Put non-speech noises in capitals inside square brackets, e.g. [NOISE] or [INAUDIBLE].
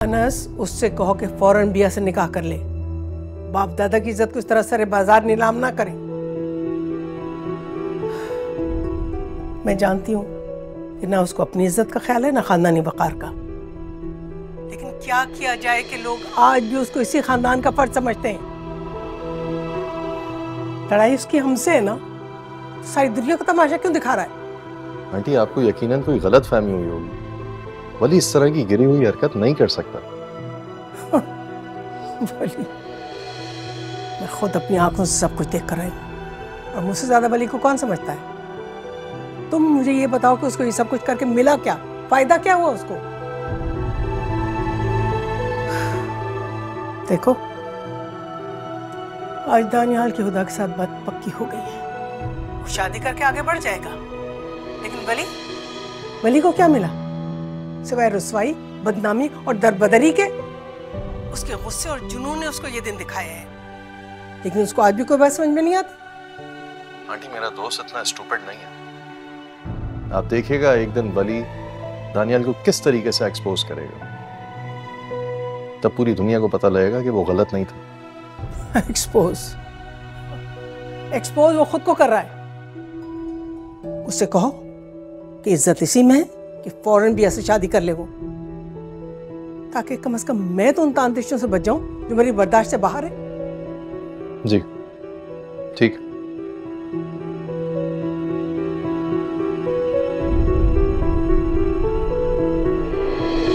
अनस, उससे कहो कि फ़ौरन बिया से निकाह कर ले। बाप दादा की इज़्ज़त को इस तरह सरे बाज़ार नीलाम ना करे। मैं जानती हूँ कि ना उसको अपनी इज़्ज़त का ख्याल है, ना खानदानी वकार का। लेकिन क्या किया जाए कि लोग आज भी उसको इसी खानदान का फ़र्ज़ समझते हैं? लड़ाई उसकी हमसे है ना? सारी दुनिया को तमाशा क्यों दिखा रहा है? आंटी, आपको यकीनन कोई गलत फहमी हुई होगी। वली इस तरह की गिरी हुई हरकत नहीं कर सकता। [LAUGHS] वली मैं खुद अपनी आँखों से सब कुछ देख कर आई। और मुझसे ज़्यादा वली को कौन समझता है? तुम मुझे ये बताओ कि उसको ये सब कुछ करके मिला क्या? फ़ायदा क्या हुआ उसको? [SIGHS] देखो, आज दानियाल की खुदा के साथ बात पक्की हो गई है। वो शादी करके आगे बढ़ जाएगा। लेकिन वली वली को क्या मिला? सिवाय रसवाई बदनामी और दरबदरी के। उसके गुस्से और जुनून ने उसको ये दिन दिखाए हैं। लेकिन उसको आज भी कोई बात समझ में नहीं आती। आंटी मेरा दोस्त इतना स्टूपिड नहीं है। आप देखिएगा एक दिन वली दानियल को किस तरीके से एक्सपोज करेगा। तब पूरी दुनिया को पता लगेगा कि वो गलत नहीं था। [LAUGHS] एक्सपोज एक्सपोज वो खुद को कर रहा है। उससे कहो कि इज़्ज़त इसी में है। कि फ़ौरन भी ऐसे शादी कर ले वो। ताकि कम से कम मैं तो उन तांत्रिकों से बच जाऊँ, जो मेरी बर्दाश्त से बाहर है। जी। ठीक।